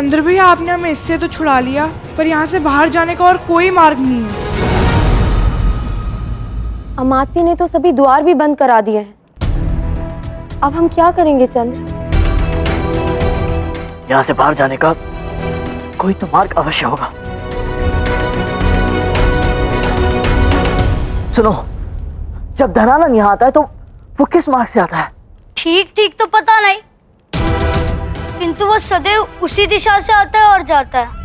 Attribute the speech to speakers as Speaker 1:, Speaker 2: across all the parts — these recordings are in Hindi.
Speaker 1: चंद्र भैया आपने हमें इससे तो छुड़ा लिया पर यहाँ से बाहर जाने का और कोई मार्ग नहीं है।
Speaker 2: अमात्य ने तो सभी द्वार भी बंद करा दिए हैं। अब हम क्या करेंगे चंद्र?
Speaker 3: यहाँ से बाहर जाने का कोई तो मार्ग अवश्य होगा। सुनो जब धनानंद यहाँ आता है तो वो किस मार्ग से आता है?
Speaker 4: ठीक ठीक तो पता नहीं। किंतु वो सदैव उसी दिशा से आता है और जाता है।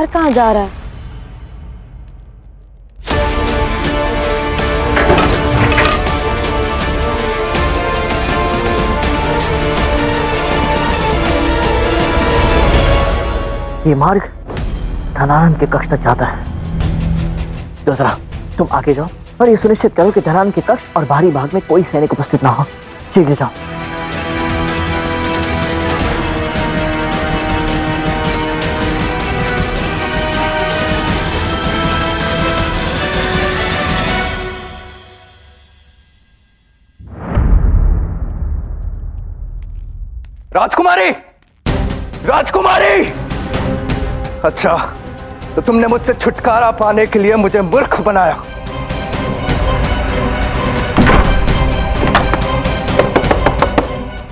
Speaker 2: मार्ग कहाँ जा रहा है?
Speaker 3: ये मार्ग धनानंद के कक्ष तक जाता है। दूसरा तुम आगे जाओ और ये सुनिश्चित करो कि धनानंद के कक्ष और बाहरी भाग में कोई सैनिक उपस्थित ना हो। शीघ्र जाओ।
Speaker 5: राजकुमारी! राजकुमारी! अच्छा तो तुमने मुझसे छुटकारा पाने के लिए मुझे मूर्ख बनाया।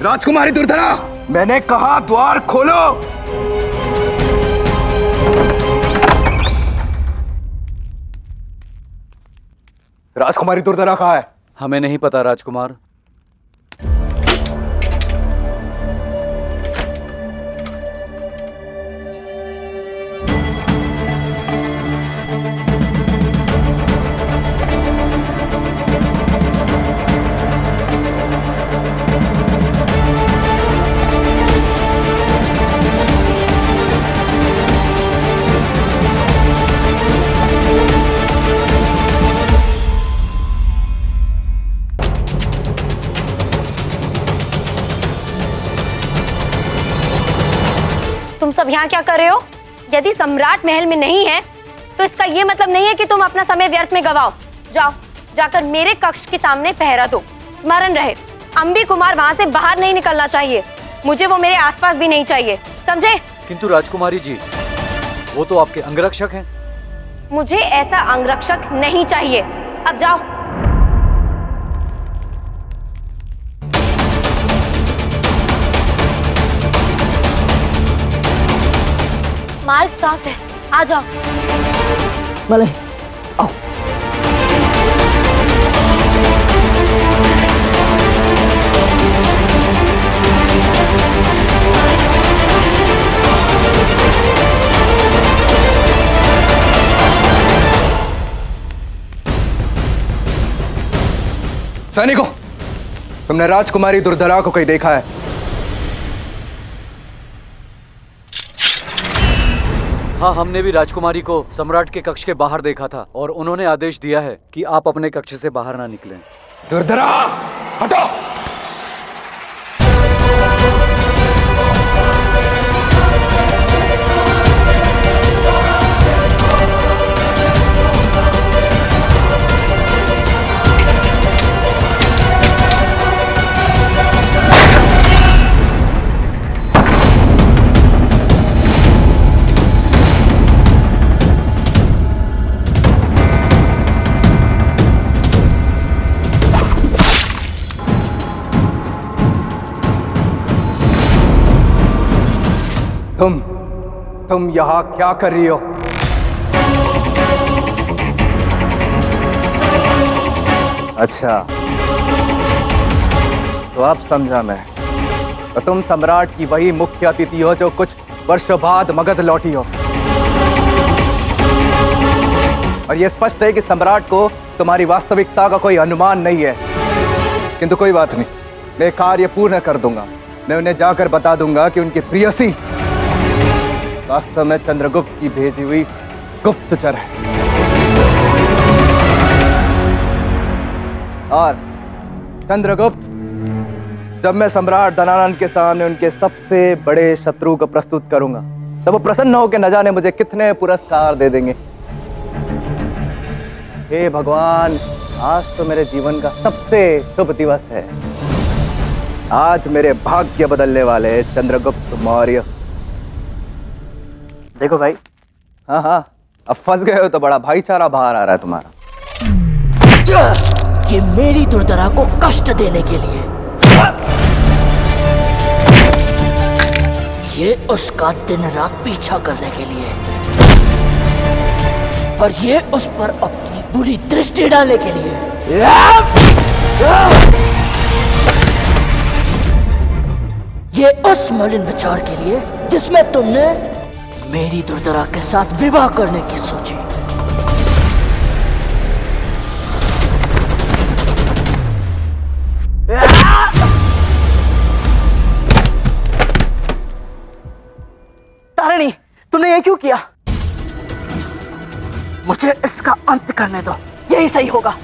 Speaker 5: राजकुमारी दुर्धरा! मैंने कहा, द्वार खोलो! राजकुमारी दुर्धरा कहा है?
Speaker 6: हमें नहीं पता, राजकुमार।
Speaker 2: यहाँ क्या कर रहे हो? यदि सम्राट महल में नहीं है तो इसका ये मतलब नहीं है कि तुम अपना समय व्यर्थ में गवाओ। जाओ जाकर मेरे कक्ष के सामने पहरा दो। स्मरण रहे अम्बी कुमार वहाँ से बाहर नहीं निकलना चाहिए। मुझे वो मेरे आसपास भी नहीं चाहिए। समझे?
Speaker 6: किंतु राजकुमारी जी वो तो आपके अंगरक्षक हैं।
Speaker 2: मुझे ऐसा अंगरक्षक नहीं चाहिए। अब जाओ मार्ग साफ़ है। आ जाओ।
Speaker 3: मलय आओ।
Speaker 5: सैनिकों, तुमने राजकुमारी दुर्धरा को कहीं देखा है?
Speaker 6: हाँ हमने भी राजकुमारी को सम्राट के कक्ष के बाहर देखा था और उन्होंने आदेश दिया है कि आप अपने कक्ष से बाहर ना निकलें।
Speaker 5: दुर्धरा, हटो! तुम तुम यहाँ क्या कर रही हो? अच्छा। तो अब समझा मैं तो तुम सम्राट की वही मुख्य अतिथि हो जो कुछ वर्षों बाद मगध लौटी हो। और यह स्पष्ट है कि सम्राट को तुम्हारी वास्तविकता का कोई अनुमान नहीं है। किंतु कोई बात नहीं, मैं कार्य पूर्ण कर दूँगा। मैं उन्हें जाकर बता दूँगा कि उनकी प्रियसी वास्तव में चंद्रगुप्त की भेजी हुई गुप्तचर है। और चंद्रगुप्त, जब मैं सम्राट धनानंद के सामने उनके सबसे बड़े शत्रु को प्रस्तुत करूँगा, तब वो प्रसन्न होकर न जाने मुझे कितने पुरस्कार दे देंगे। हे भगवान, आज तो मेरे जीवन का सबसे शुभ दिवस है। आज मेरे भाग्य बदलने वाले चंद्रगुप्त मौर्य
Speaker 3: देखो भाई।
Speaker 5: हाँ हाँ। अब फंस गए हो तो बड़ा भाईचारा बाहर आ रहा है तुम्हारा।
Speaker 3: ये मेरी दुर्दरा को कष्ट देने के लिए। ये उसका दिन रात पीछा करने के लिए। और ये उस पर अपनी बुरी दृष्टि डालने के लिए। ये उस मलिन विचार के लिए जिसमें तुमने मेरी दुर्दरा के साथ विवाह करने की सोची। तारिणी, तुमने ये क्यों किया? मुझे इसका अंत करने दो। यही सही होगा।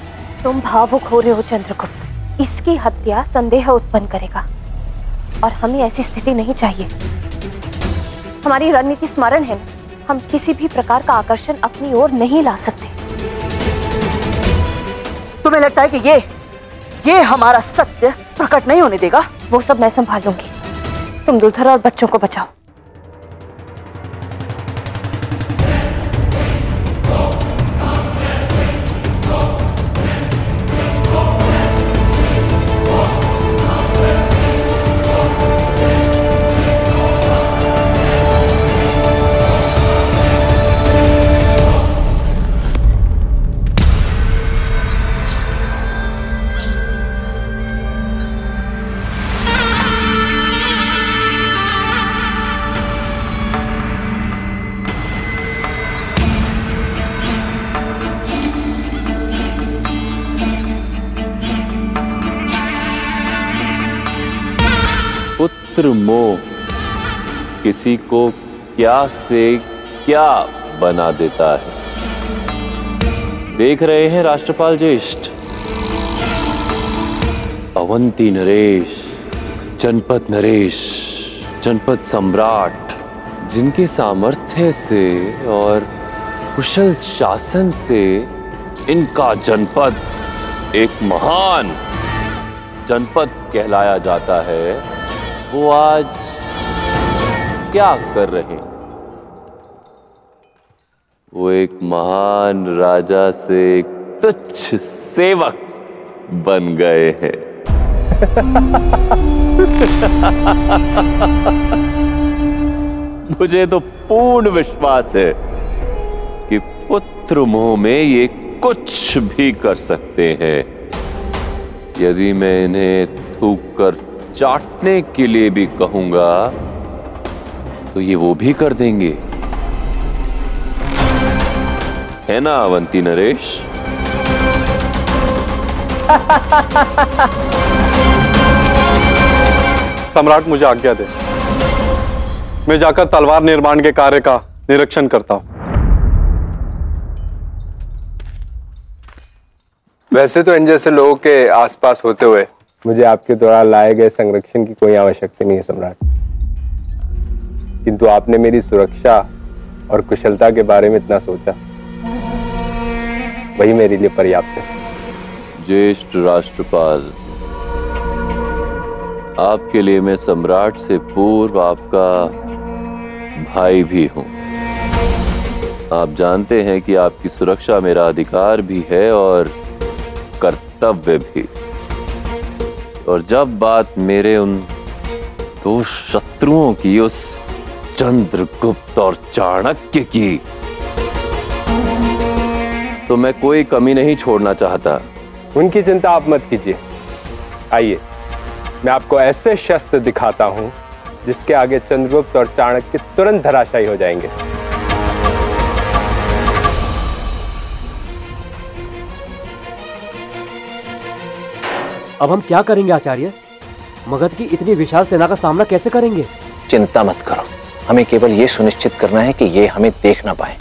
Speaker 2: तुम भावुक हो रहे हो, चंद्रगुप्त। इसकी हत्या संदेह उत्पन्न करेगा। और हमें ऐसी स्थिति नहीं चाहिए। हमारी रणनीति स्मरण है। ना हम किसी भी प्रकार का आकर्षण अपनी ओर नहीं ला सकते।
Speaker 3: तुम्हें लगता है कि ये ये हमारा सत्य प्रकट नहीं होने देगा?
Speaker 2: वो सब मैं संभालूँगी। तुम दुर्धर और बच्चों को बचाओ।
Speaker 7: पुत्र मोह किसी को क्या से क्या बना देता है? देख रहे हैं राष्ट्रपाल ज्येष्ठ। अवंती नरेश, जनपद नरेश, जनपद सम्राट, जिनके सामर्थ्य से और कुशल शासन से इनका जनपद एक महान जनपद कहलाया जाता है। वो आज क्या कर रहे हैं? वो एक महान राजा से तुच्छ सेवक बन गए हैं। मुझे तो पूर्ण विश्वास है कि पुत्र मोह में ये कुछ भी कर सकते हैं। यदि मैं इन्हें थूक कर चाटने के लिए भी कहूँगा तो ये वो भी कर देंगे। है ना अवंती नरेश?
Speaker 8: सम्राट मुझे आज्ञा दे। मैं जाकर तलवार निर्माण के कार्य का निरीक्षण करता हूँ।
Speaker 9: वैसे तो इन जैसे लोगों के आसपास होते हुए मुझे आपके द्वारा लाए गए संरक्षण की कोई आवश्यकता नहीं है, सम्राट। किंतु आपने मेरी सुरक्षा और कुशलता के बारे में इतना सोचा। वही मेरे लिए पर्याप्त है।
Speaker 7: ज्येष्ठ राष्ट्रपाल, आपके लिए मैं सम्राट से पूर्व आपका भाई भी हूँ। आप जानते हैं कि आपकी सुरक्षा मेरा अधिकार भी है और कर्तव्य भी। और जब बात मेरे उन दो शत्रुओं की, उस चंद्रगुप्त और चाणक्य की तो मैं कोई कमी नहीं छोड़ना चाहता।
Speaker 9: उनकी चिंता आप मत कीजिए। आइए, मैं आपको ऐसे शस्त्र दिखाता हूँ, जिसके आगे चंद्रगुप्त और चाणक्य तुरंत धराशायी हो जाएँगे।
Speaker 10: अब हम क्या करेंगे आचार्य? मगध की इतनी विशाल सेना का सामना कैसे करेंगे?
Speaker 11: चिंता मत करो। हमें केवल ये सुनिश्चित करना है कि ये हमें देख ना पाए।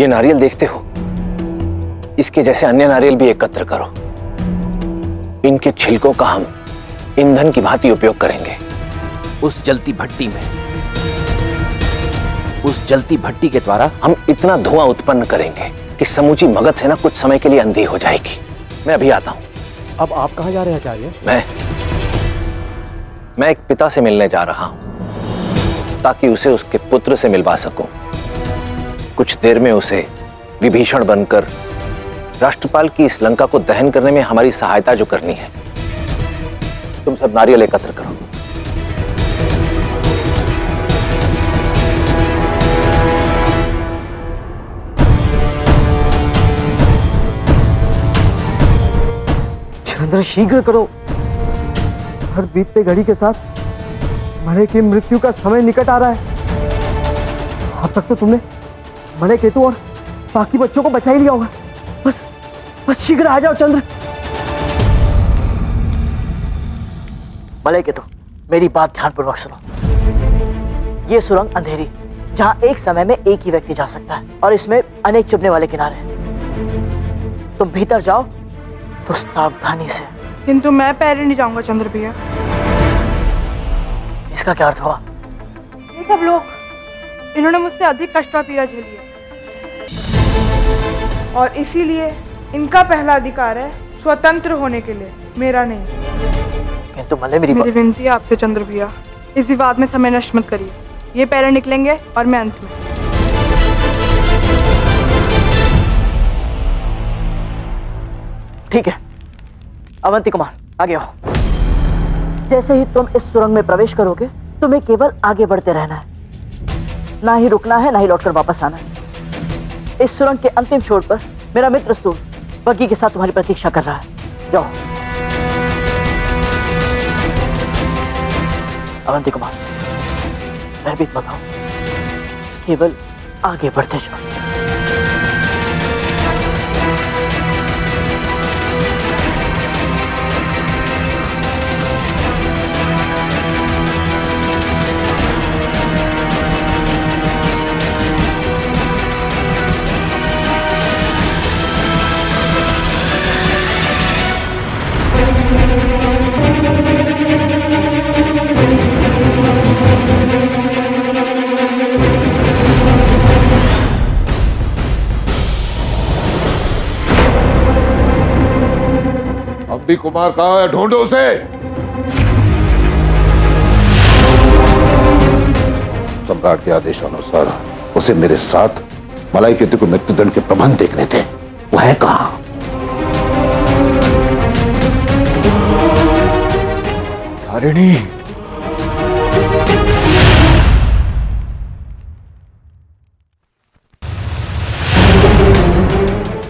Speaker 11: ये नारियल देखते हो? इसके जैसे अन्य नारियल भी एकत्र करो। इनके छिलकों का हम ईंधन की भांति उपयोग करेंगे।
Speaker 3: उस जलती भट्टी में उस जलती भट्टी के द्वारा
Speaker 11: हम इतना धुआँ उत्पन्न करेंगे कि समूची मगध सेना कुछ समय के लिए अंधी हो जाएगी। मैं अभी आता हूँ।
Speaker 10: अब आप कहाँ जा रहे हैं आचार्य
Speaker 11: मैं मैं एक पिता से मिलने जा रहा हूँ ताकि उसे उसके पुत्र से मिलवा सकूँ। कुछ देर में उसे विभीषण बनकर राष्ट्रपाल की इस लंका को दहन करने में हमारी सहायता जो करनी है तुम सब नारियल एकत्र करो।
Speaker 3: चंद्र शीघ्र करो। हर बीतते घड़ी के साथ मरे की मृत्यु का समय निकट आ रहा है। अब तक तो तुमने मरे केतु और बाकी बच्चों को बचा ही लिया होगा। बस बस शीघ्र आ जाओ, चंद्र। मलय केतु, मेरी बात ध्यानपूर्वक सुनो। ये सुरंग अंधेरी, जहाँ एक समय में एक ही व्यक्ति जा सकता है और इसमें अनेक चुभने वाले किनारे हैं। तुम भीतर जाओ तो सावधानी से।
Speaker 1: किंतु मैं पैरे नहीं जाऊँगा चंद्र भैया।
Speaker 3: इसका क्या अर्थ हुआ?
Speaker 1: ये सब लोग इन्होंने मुझसे अधिक कष्ट और पीड़ा झेली है। और इसीलिए इनका पहला अधिकार है स्वतंत्र होने के लिए मेरा नहीं।
Speaker 3: किंतु मल्ले मेरी
Speaker 1: मेरी विनती है आपसे चंद्र भैया इस विवाद में समय नष्ट मत करिए। ये पैरे निकलेंगे और मैं अंत में
Speaker 3: ठीक है। अवंती कुमार, आगे आओ। जैसे ही तुम इस सुरंग में प्रवेश करोगे, तुम्हें केवल आगे बढ़ते रहना है। ना ही रुकना है, ना ही लौटकर वापस आना है। इस सुरंग के अंतिम छोर पर मेरा मित्र सूर बग्गी के साथ तुम्हारी प्रतीक्षा कर रहा है। जाओ। अवंती कुमार भयभीत मत हो केवल आगे बढ़ते जाओ।
Speaker 12: कुमार कहा है ढूंढो उसे। सम्राट के आदेशानुसार उसे मेरे साथ मलाई केतु को मृत्युदंड के प्रबंध देखने थे। वह है कहा?
Speaker 5: तारिणी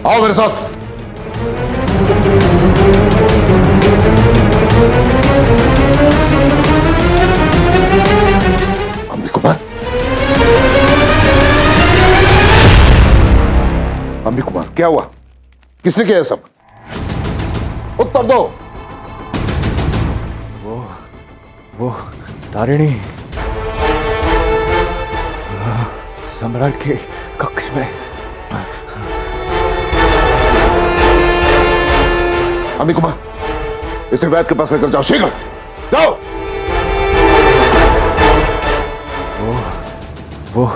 Speaker 12: आओ मेरे साथ। किसने किया सब? उत्तर दो।
Speaker 5: वो वो तारिणी। सम्राट के कक्ष में।
Speaker 12: अम्बी कुमार इसे वैद के पास लेकर जाओ शीघ्र। जाओ।
Speaker 5: वो वो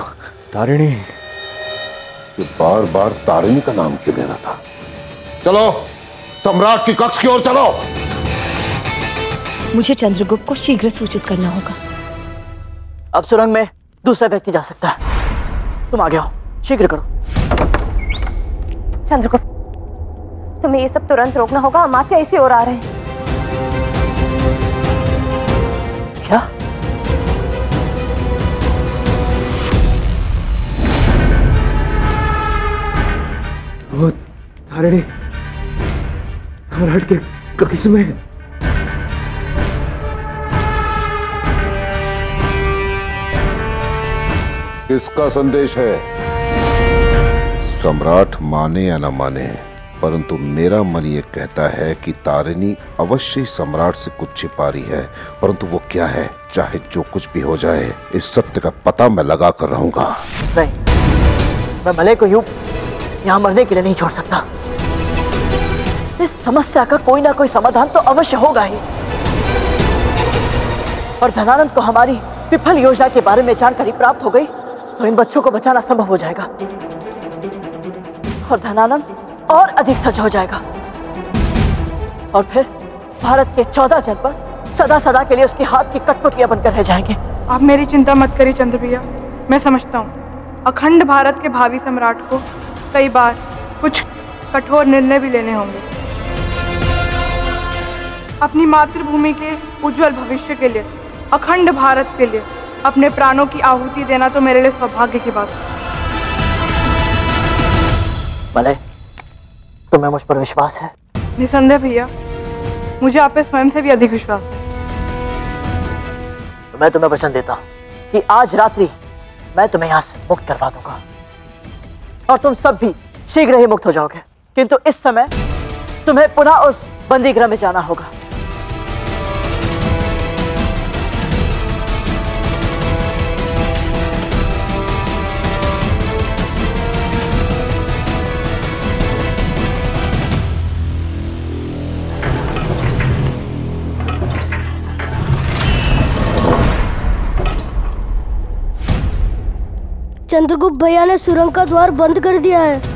Speaker 5: तारिणी।
Speaker 12: बार बार तारिणी का नाम क्यों ले रहा था? चलो सम्राट की कक्ष की ओर चलो।
Speaker 13: मुझे चंद्रगुप्त को शीघ्र सूचित करना होगा।
Speaker 3: अब सुरंग में दूसरा व्यक्ति जा सकता है। तुम आगे आओ शीघ्र करो।
Speaker 2: चंद्रगुप्त तुम्हें ये सब तुरंत रोकना होगा अमात्य इसी ओर आ रहे हैं।
Speaker 3: क्या?
Speaker 5: वो तारिणी सम्राट के कक्ष में
Speaker 12: किसका संदेश है? सम्राट माने या न माने परंतु मेरा मन ये कहता है कि तारिणी अवश्य सम्राट से कुछ छिपा रही है परंतु वो क्या है चाहे जो कुछ भी हो जाए इस सत्य का पता मैं लगा कर रहूँगा।
Speaker 3: नहीं मैं भले को यूँ यहाँ मरने के लिए नहीं छोड़ सकता। इस समस्या का कोई ना कोई समाधान तो अवश्य होगा ही। और धनानंद को हमारी विफल योजना के बारे में जानकारी प्राप्त हो गई तो इन बच्चों को बचाना संभव हो जाएगा। और धनानंद और अधिक सज हो जाएगा। और फिर भारत के चौदह जनपद सदा सदा के लिए उसके हाथ की कठपुतलियाँ बनकर रह जाएँगे।
Speaker 1: आप मेरी चिंता मत करिए चंद्र भैया, मैं समझता हूँ। अखंड भारत के भावी सम्राट को कई बार कुछ कठोर निर्णय भी लेने होंगे। अपनी मातृभूमि के उज्जवल भविष्य के लिए अखंड भारत के लिए अपने प्राणों की आहुति देना तो मेरे लिए सौभाग्य की बात है।
Speaker 3: तुम्हें मुझ पर विश्वास है।
Speaker 1: निसंदेह भैया मुझे आप पे स्वयं से भी अधिक विश्वास है।
Speaker 3: तो मैं तुम्हें वचन देता हूँ कि आज रात्रि मैं तुम्हें यहाँ से मुक्त करवा दूँगा। और तुम सब भी शीघ्र ही मुक्त हो जाओगे। किंतु इस समय तुम्हें पुनः उस बंदी गृह में जाना होगा।
Speaker 4: चंद्रगुप्त भैया ने सुरंग का द्वार बंद कर दिया है।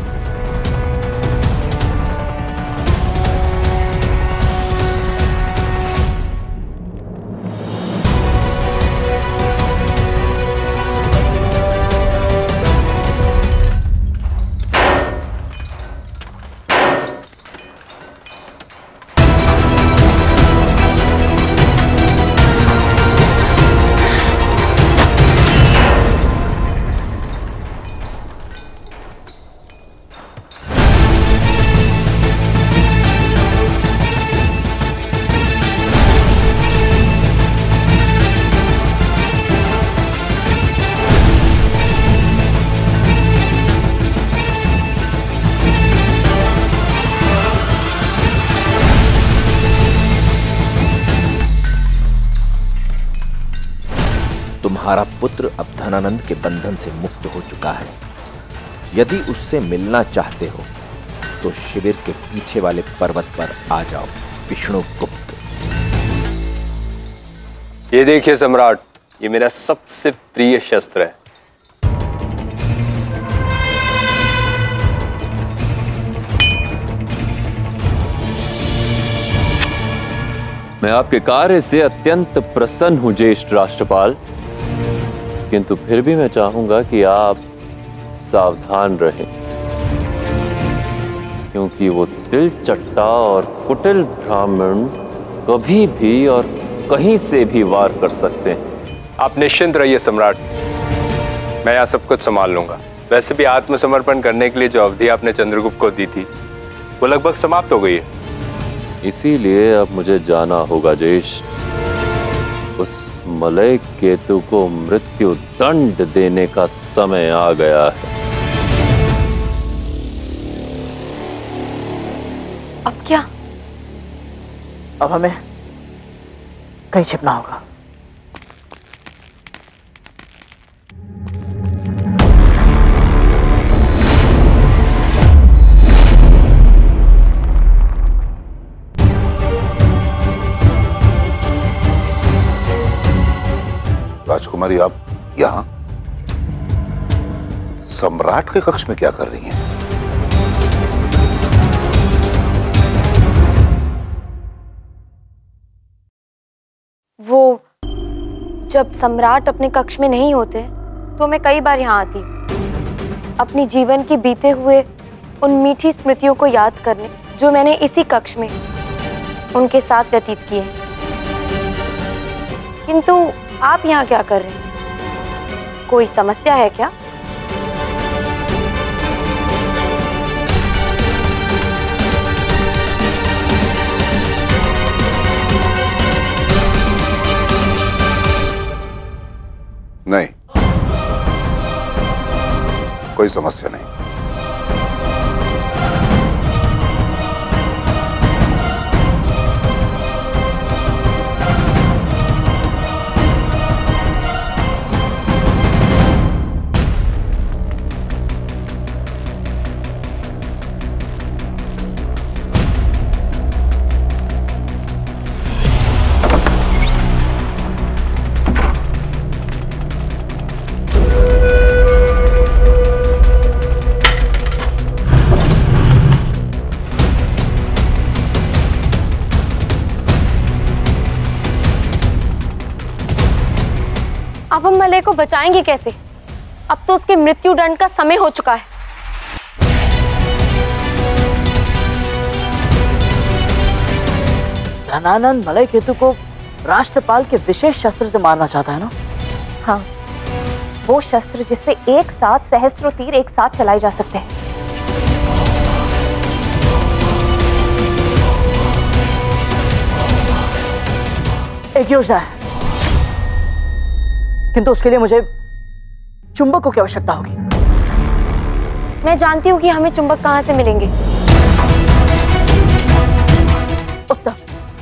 Speaker 11: पुत्र के बंधन से मुक्त हो चुका है। यदि उससे मिलना चाहते हो तो शिविर के पीछे वाले पर्वत पर आ जाओ विष्णु गुप्त
Speaker 9: ये देखिए सम्राट, ये मेरा सबसे प्रिय शस्त्र है।
Speaker 7: मैं आपके कार्य से अत्यंत प्रसन्न हूँ, ज्येष्ठ राष्ट्रपाल। किंतु फिर भी मैं चाहूँगा कि आप सावधान रहें क्योंकि वो दिल चट्टा और कुटिल ब्राह्मण कभी भी और कहीं से भी वार कर सकते हैं।
Speaker 9: आप निश्चिंत रहिए सम्राट मैं यहाँ सब कुछ संभाल लूँगा। वैसे भी आत्मसमर्पण करने के लिए जो अवधि आपने चंद्रगुप्त को दी थी वो लगभग समाप्त हो गई है।
Speaker 7: इसीलिए अब मुझे जाना होगा ज्येष्ठ उस मलय केतु को मृत्यु दंड देने का समय आ गया है।
Speaker 2: अब क्या?
Speaker 3: अब हमें कहीं छिपना होगा।
Speaker 12: राजकुमारी, आप यहाँ सम्राट के कक्ष में क्या कर रही हैं?
Speaker 2: वो, जब सम्राट अपने कक्ष में नहीं होते तो मैं कई बार यहाँ आती अपनी जीवन के बीते हुए उन मीठी स्मृतियों को याद करने, जो मैंने इसी कक्ष में उनके साथ व्यतीत किए। किंतु आप यहाँ क्या कर रहे हैं? कोई समस्या है क्या?
Speaker 12: नहीं। कोई समस्या नहीं।
Speaker 2: मलय को बचाएँगे कैसे? अब तो उसके मृत्यु दंड का समय हो चुका है।
Speaker 3: धनानंद मलय केतु को राष्ट्रपाल के विशेष शस्त्र से मारना चाहता है ना?
Speaker 14: हाँ। वो शस्त्र जिससे एक साथ सहस्त्रों तीर एक साथ चलाए जा सकते हैं।
Speaker 3: एक योजना है। किंतु उसके लिए मुझे चुंबकों की आवश्यकता होगी।
Speaker 2: मैं जानती हूँ कि हमें चुंबक कहाँ से मिलेंगे।
Speaker 3: उत्तम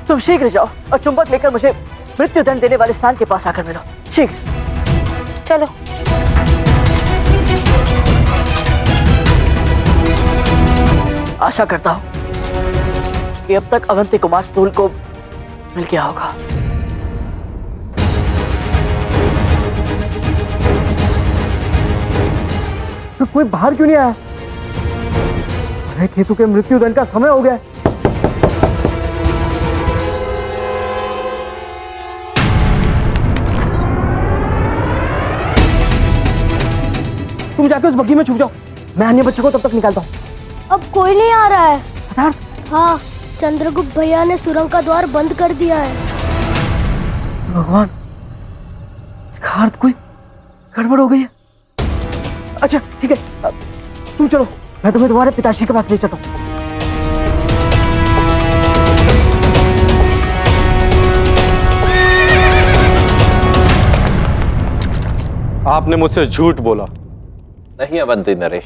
Speaker 3: तुम शीघ्र जाओ और चुंबक लेकर मुझे मृत्यु दंड देने वाले स्थान के पास आकर मिलो। शीघ्र।
Speaker 2: चलो।
Speaker 3: आशा करता हूँ कि अब तक अवंती कुमार स्थूल को मिल गया होगा।
Speaker 10: तो कोई बाहर क्यों नहीं आया? अरे केतु के मृत्यु दंड का समय हो गया तुम जाके उस बग्गी में छुप जाओ। मैं अन्य बच्चों को तब तक निकालता हूँ।
Speaker 4: अब कोई नहीं आ रहा है। हाँ चंद्रगुप्त भैया ने सुरंग का द्वार बंद कर दिया है।
Speaker 10: भगवान इसका अर्थ कोई गड़बड़ हो गई है? अच्छा ठीक है। अब तुम चलो। मैं तुम्हें तुम्हारे पिताश्री के पास ले चलता हूँ।
Speaker 8: आपने मुझसे झूठ बोला।
Speaker 11: नहीं अवंती नरेश।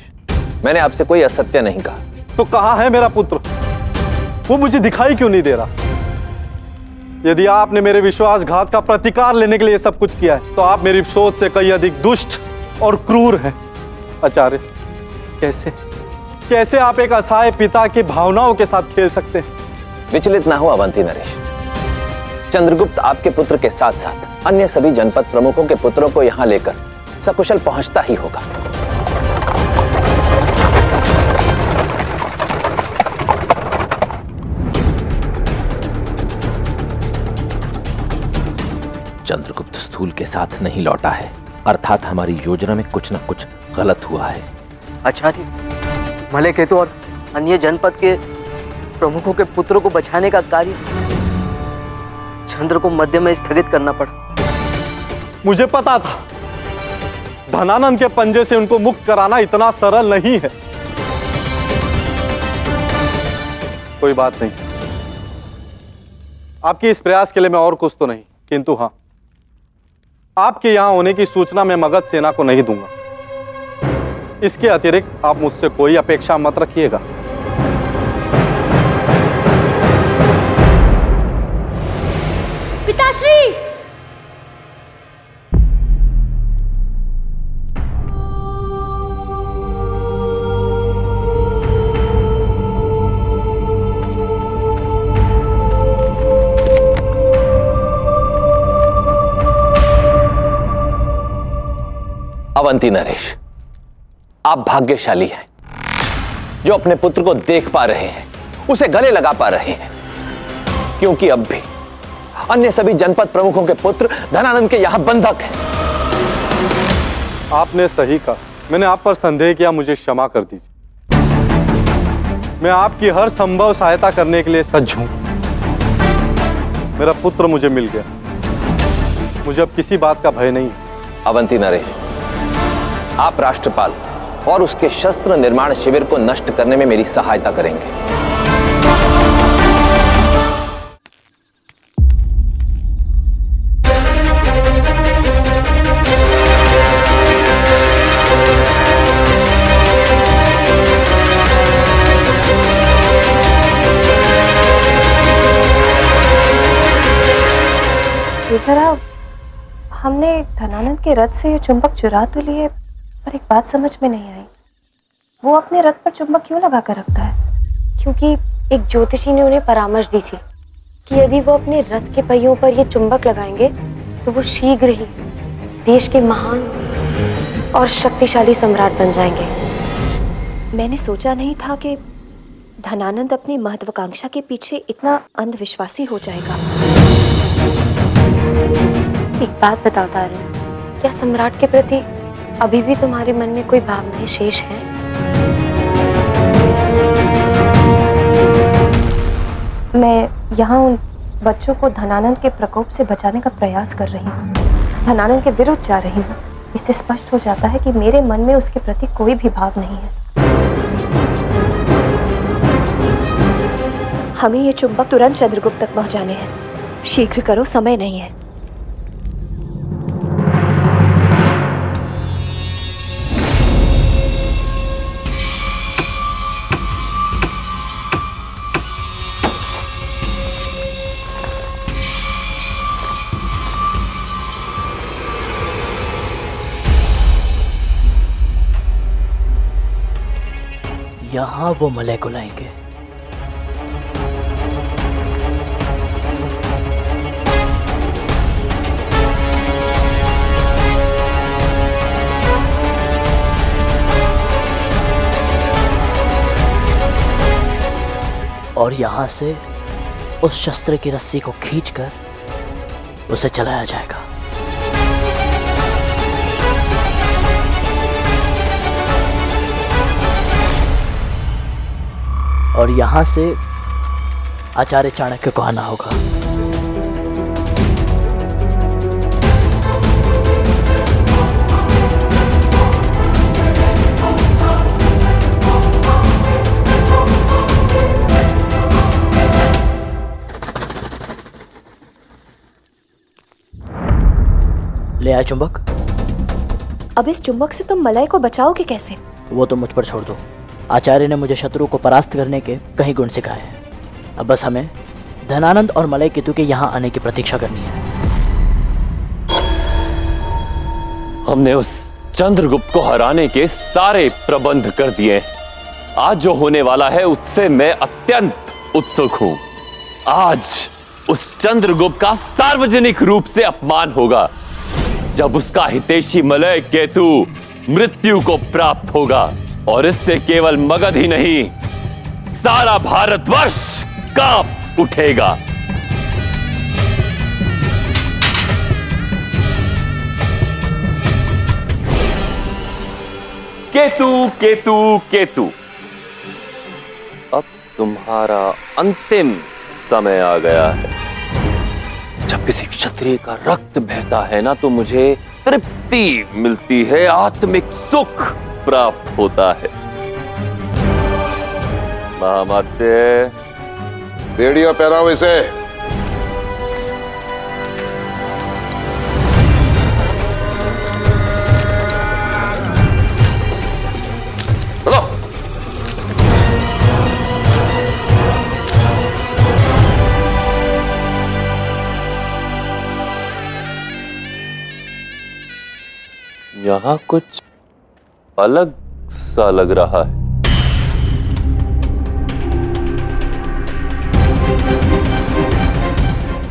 Speaker 11: मैंने आपसे कोई असत्य नहीं कहा।
Speaker 8: तो कहा है मेरा पुत्र? वो मुझे दिखाई क्यों नहीं दे रहा? यदि आपने मेरे विश्वासघात का प्रतिकार लेने के लिए सब कुछ किया है तो आप मेरी सोच से कई अधिक दुष्ट और क्रूर हैं। आचार्य, कैसे? कैसे आप एक असहाय पिता की भावनाओं के साथ खेल सकते हैं?
Speaker 11: विचलित ना हो अवंती नरेश। चंद्रगुप्त आपके पुत्र के साथ साथ अन्य सभी जनपद प्रमुखों के पुत्रों को यहाँ लेकर सकुशल पहुँचता ही होगा। चंद्रगुप्त स्थूल के साथ नहीं लौटा है। अर्थात हमारी योजना में कुछ ना कुछ गलत हुआ है।
Speaker 3: आचार्य मलय केतु और अन्य जनपद के प्रमुखों के पुत्रों को बचाने का कार्य चंद्र को मध्य में स्थगित करना पड़ा।
Speaker 8: मुझे पता था धनानंद के पंजे से उनको मुक्त कराना इतना सरल नहीं है। कोई बात नहीं। आपकी इस प्रयास के लिए मैं और कुछ तो नहीं किंतु हाँ आपके यहाँ होने की सूचना मैं मगध सेना को नहीं दूँगा। इसके अतिरिक्त आप मुझसे कोई अपेक्षा मत रखिएगा।
Speaker 4: पिताश्री!
Speaker 11: अवंती नरेश आप भाग्यशाली हैं। जो अपने पुत्र को देख पा रहे हैं उसे गले लगा पा रहे हैं। क्योंकि अब भी अन्य सभी जनपद प्रमुखों के पुत्र धनानंद के यहाँ बंधक हैं।
Speaker 8: आपने सही कहा। मैंने आप पर संदेह किया मुझे क्षमा कर दीजिए। मैं आपकी हर संभव सहायता करने के लिए सज्ज हूँ। मेरा पुत्र मुझे मिल गया। मुझे अब किसी बात का भय नहीं
Speaker 11: अवंती नरेश आप राष्ट्रपाल और उसके शस्त्र निर्माण शिविर को नष्ट करने में मेरी सहायता करेंगे।
Speaker 14: हमने धनानंद के रथ से ये चुंबक चुरा तो लिए। पर एक बात समझ में नहीं आई। वो अपने रथ पर चुंबक क्यों लगा कर रखता है?
Speaker 2: क्योंकि एक ज्योतिषी ने उन्हें परामर्श दी थी कि यदि वो अपने रथ के पहियों पर ये चुंबक लगाएँगे तो वो शीघ्र ही देश के महान और शक्तिशाली सम्राट बन जाएँगे।
Speaker 14: मैंने सोचा नहीं था कि धनानंद अपनी महत्वाकांक्षा के पीछे इतना अंधविश्वासी हो जाएगा।
Speaker 2: एक बात बताओ तारन क्या सम्राट के प्रति अभी भी तुम्हारे मन में कोई भावनाएँ शेष है?
Speaker 14: मैं यहाँ उन बच्चों को धनानंद के प्रकोप से बचाने का प्रयास कर रही हूँ। धनानंद के विरुद्ध जा रही हूँ। इससे स्पष्ट हो जाता है कि मेरे मन में उसके प्रति कोई भी भाव नहीं है। हमें ये चुंबक तुरंत चंद्रगुप्त तक पहुँचाने हैं। शीघ्र करो, समय नहीं है।
Speaker 3: यहाँ वो मलय को लाएँगे और यहाँ से उस शस्त्र की रस्सी को खींचकर उसे चलाया जाएगा। और यहाँ से आचार्य चाणक्य को आना होगा। ले आए चुंबक।
Speaker 14: अब इस चुंबक से तुम मलय को बचाओगे कैसे?
Speaker 3: वो तो मुझ पर छोड़ दो। आचार्य ने मुझे शत्रु को परास्त करने के कई गुण सिखाए हैं। अब बस हमें धनानंद और मलय केतु के यहाँ आने की प्रतीक्षा करनी है।
Speaker 7: हमने उस चंद्रगुप्त को हराने के सारे प्रबंध कर दिए। आज जो होने वाला है, उससे मैं अत्यंत उत्सुक हूँ। आज उस चंद्रगुप्त का सार्वजनिक रूप से अपमान होगा, जब उसका हितेशी मलय केतु मृत्यु को प्राप्त होगा। और इससे केवल मगध ही नहीं, सारा भारतवर्ष काँप उठेगा। केतु केतु केतु। अब तुम्हारा अंतिम समय आ गया है। जब किसी क्षत्रिय का रक्त बहता है ना तो मुझे तृप्ति मिलती है, आत्मिक सुख। प्राप्त होता है। महामात्य
Speaker 12: बेड़िया पहनाओ इसे।
Speaker 7: यहाँ कुछ अलग सा लग रहा है।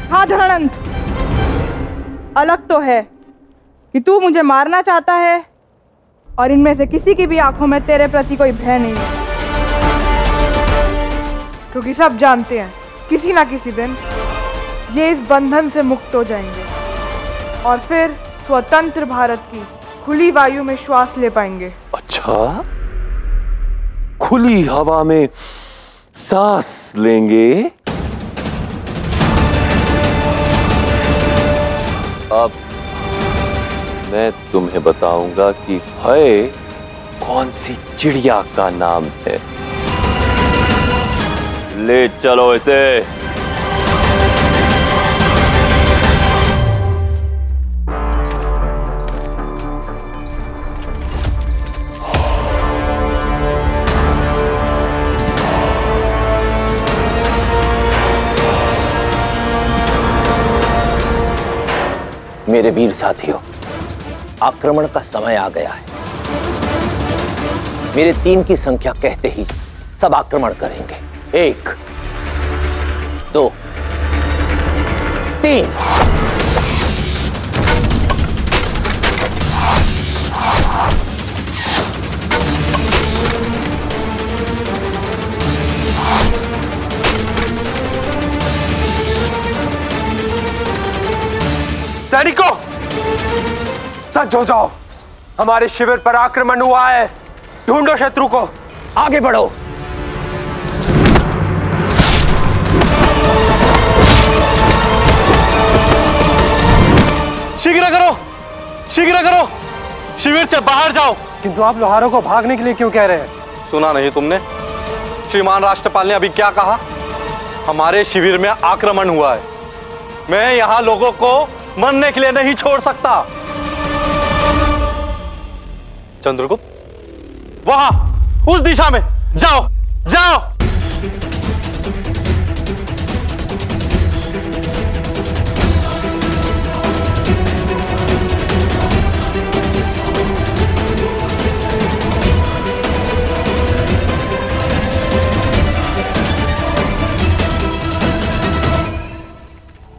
Speaker 1: हाँ धनानंद अलग तो है कि तू मुझे मारना चाहता है और इनमें से किसी की भी आँखों में तेरे प्रति कोई भय नहीं है। क्योंकि सब जानते हैं, किसी ना किसी दिन ये इस बंधन से मुक्त हो जाएँगे। और फिर स्वतंत्र भारत की खुली वायु में श्वास ले पाएँगे।
Speaker 7: अच्छा। खुली हवा में सांस लेंगे। अब मैं तुम्हें बताऊँगा कि भय कौन सी चिड़िया का नाम है। ले चलो इसे।
Speaker 11: मेरे वीर साथियों, आक्रमण का समय आ गया है। मेरे तीन की संख्या कहते ही सब आक्रमण करेंगे। एक, दो, तीन।
Speaker 9: सज्ज हो जाओ। हमारे शिविर पर आक्रमण हुआ है। ढूंढो शत्रु को। आगे बढ़ो।
Speaker 8: शीघ्र करो। शीघ्र करो। शिविर से बाहर जाओ।
Speaker 9: किंतु आप लोहारों को भागने के लिए क्यों कह रहे हैं?
Speaker 8: सुना नहीं तुमने? श्रीमान राष्ट्रपाल ने अभी क्या कहा? हमारे शिविर में आक्रमण हुआ है। मैं यहाँ लोगों को मरने के लिए नहीं छोड़ सकता। चंद्रगुप्त? वहाँ उस दिशा में। जाओ जाओ।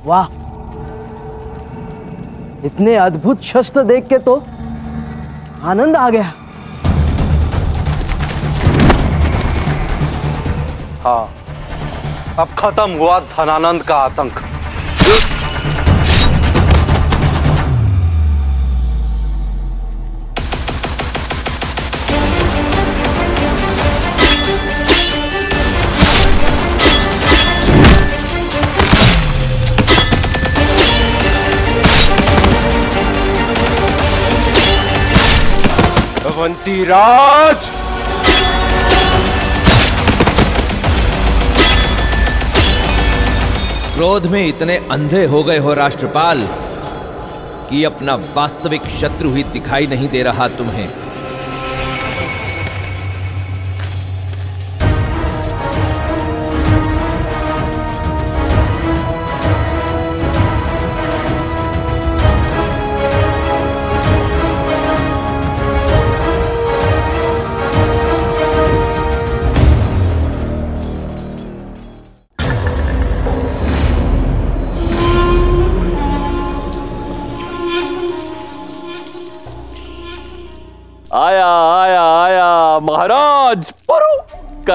Speaker 10: वाह। इतने अद्भुत शस्त्र देख के तो आनंद आ गया।
Speaker 8: हाँ अब खत्म हुआ धनानंद का आतंक।
Speaker 9: अवंती राज
Speaker 15: क्रोध में इतने अंधे हो गए हो राष्ट्रपाल कि अपना वास्तविक शत्रु ही दिखाई नहीं दे रहा तुम्हें।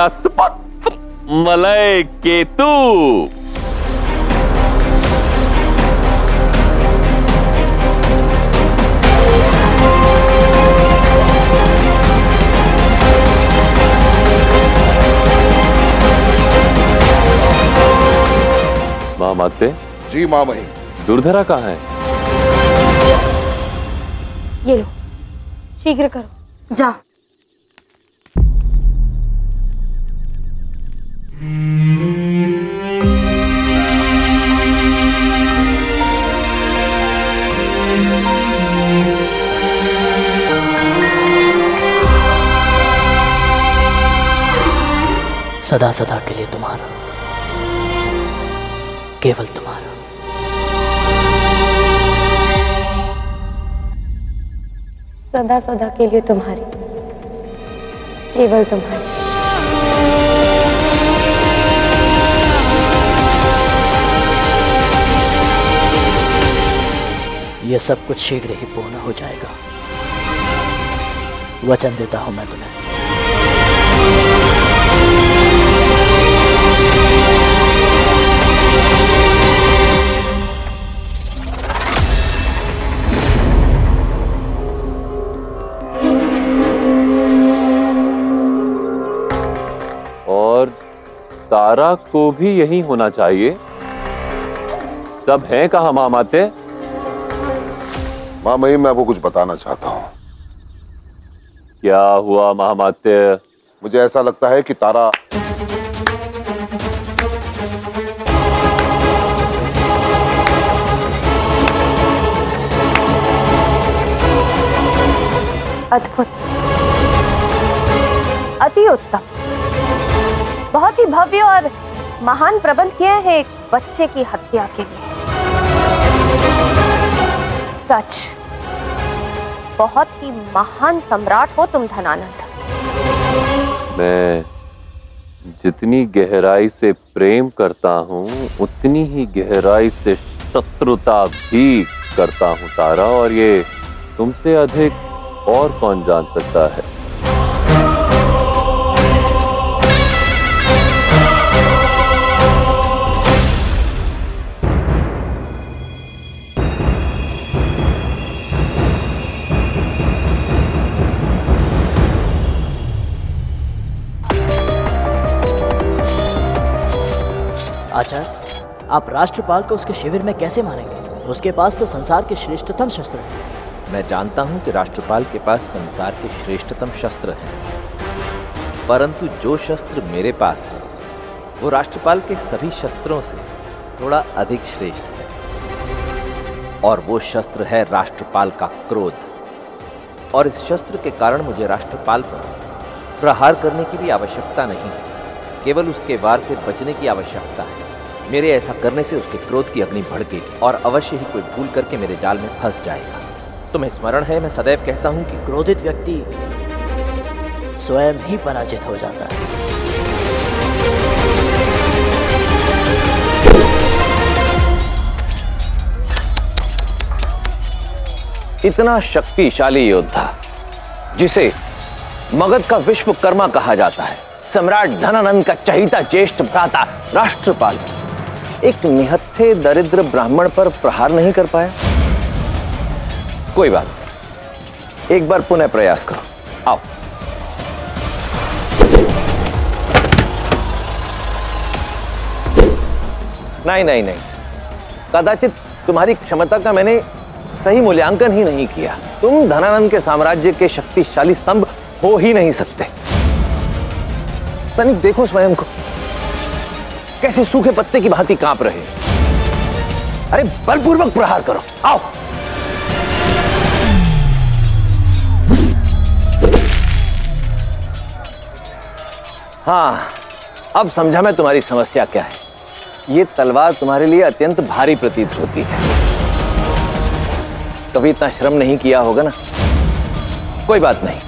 Speaker 7: सुपुत्र मलय केतु माँ माते
Speaker 12: जी माँ मही
Speaker 7: दुर्धरा कहाँ है?
Speaker 2: ये लो शीघ्र करो। जाओ।
Speaker 3: सदा सदा के लिए तुम्हारा। केवल तुम्हारा।
Speaker 14: सदा सदा के लिए तुम्हारी। केवल तुम्हारी।
Speaker 3: यह सब कुछ शीघ्र ही पूर्ण हो जाएगा। वचन देता हूँ मैं तुम्हें।
Speaker 7: तारा को भी यही होना चाहिए। सब हैं कहा माँ माते?
Speaker 12: माँ मही मैं आपको कुछ बताना चाहता हूँ।
Speaker 7: क्या हुआ महामात्य
Speaker 12: मुझे ऐसा लगता है कि तारा
Speaker 14: अद्भुत। अति उत्तम। बहुत ही भव्य और महान प्रबंध किए हैं एक बच्चे की हत्या के लिए। सच, बहुत ही महान सम्राट हो तुम धनानंद।
Speaker 7: मैं जितनी गहराई से प्रेम करता हूँ, उतनी ही गहराई से शत्रुता भी करता हूँ, तारा। और ये तुमसे अधिक और कौन जान सकता है?
Speaker 3: आचार्य, आप राष्ट्रपाल को उसके शिविर में कैसे मारेंगे उसके पास तो संसार के श्रेष्ठतम शस्त्र हैं।
Speaker 11: मैं जानता हूँ कि राष्ट्रपाल के पास संसार के श्रेष्ठतम शस्त्र हैं। परंतु जो शस्त्र मेरे पास है, वो राष्ट्रपाल के सभी शस्त्रों से थोड़ा अधिक श्रेष्ठ है। और वो शस्त्र है राष्ट्रपाल का क्रोध। और इस शस्त्र के कारण मुझे राष्ट्रपाल पर प्रहार करने की भी आवश्यकता नहीं है। केवल उसके वार से बचने की आवश्यकता है। मेरे ऐसा करने से उसके क्रोध की अग्नि भड़केगी और अवश्य ही कोई भूल करके मेरे जाल में फंस जाएगा। तुम्हें स्मरण है, मैं सदैव कहता हूँ कि
Speaker 3: क्रोधित व्यक्ति स्वयं ही पराजित हो जाता है।
Speaker 11: इतना शक्तिशाली योद्धा, जिसे मगध का विश्वकर्मा कहा जाता है, सम्राट धनानंद का चहिता ज्येष्ठ भ्राता, राष्ट्रपाल। एक निहत्थे दरिद्र ब्राह्मण पर प्रहार नहीं कर पाया? कोई बात नहीं। एक बार पुनः प्रयास करो। आओ। नहीं नहीं नहीं। कदाचित तुम्हारी क्षमता का मैंने सही मूल्यांकन ही नहीं किया। तुम धनानंद के साम्राज्य के शक्तिशाली स्तंभ हो ही नहीं सकते। तनिक देखो स्वयं को। कैसे सूखे पत्ते की भांति काँप रहे अरे, बलपूर्वक प्रहार करो। आओ। हाँ अब समझा मैं तुम्हारी समस्या क्या है। ये तलवार तुम्हारे लिए अत्यंत भारी प्रतीत होती है। कभी इतना श्रम नहीं किया होगा ना? कोई बात नहीं।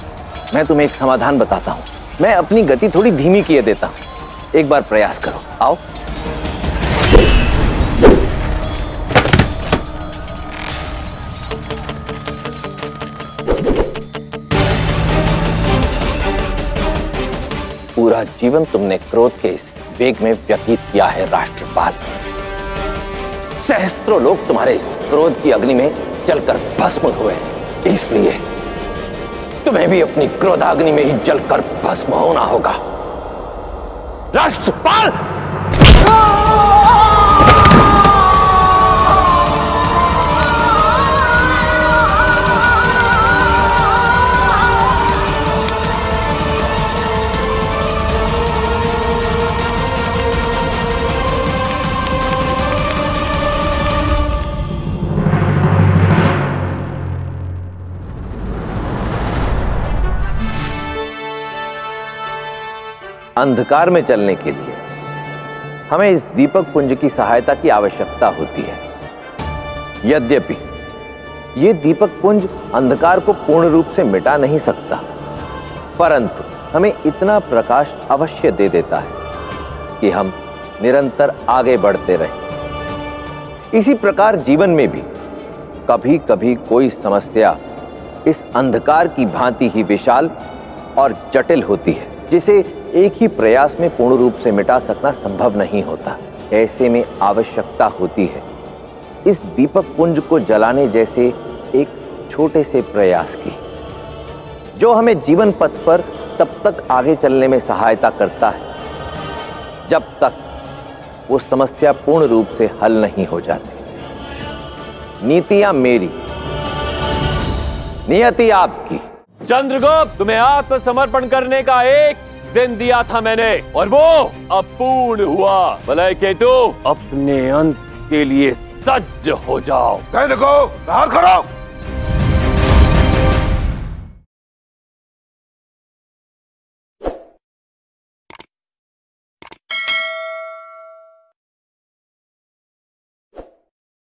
Speaker 11: मैं तुम्हें एक समाधान बताता हूँ। मैं अपनी गति थोड़ी धीमी किए देता हूँ। एक बार प्रयास करो। आओ। पूरा जीवन तुमने क्रोध के इस वेग में व्यतीत किया है, राष्ट्रपाल। सहस्त्रों लोग तुम्हारे इस क्रोध की अग्नि में जलकर भस्म हुए इसलिए तुम्हें भी अपनी क्रोधाग्नि में ही जलकर भस्म होना होगा। राष्ट्रपाल। अंधकार में चलने के लिए। हमें इस दीपक पुंज की सहायता की आवश्यकता होती है। यद्यपि, ये दीपक पुंज अंधकार को पूर्ण रूप से मिटा नहीं सकता, परंतु हमें इतना प्रकाश अवश्य दे देता है कि हम निरंतर आगे बढ़ते रहें। इसी प्रकार जीवन में भी कभी कभी कोई समस्या इस अंधकार की भांति ही विशाल और जटिल होती है, जिसे एक ही प्रयास में पूर्ण रूप से मिटा सकना संभव नहीं होता। ऐसे में आवश्यकता होती है। इस दीपक पुंज को जलाने जैसे एक छोटे से प्रयास की, जो हमें जीवन पथ पर तब तक आगे चलने में सहायता करता है, जब तक वो समस्या पूर्ण रूप से हल नहीं हो जाती। नीतियाँ मेरी, नियति आपकी।
Speaker 9: चंद्रगुप्त, तुम्हें आत्मसमर्पण करने का एक दिन दिया था मैंने, और वो अपूर्ण पूर्ण हुआ। भले केतु अपने अंत के लिए सज्ज हो जाओ।
Speaker 12: कहीं देखो बाहर खड़ो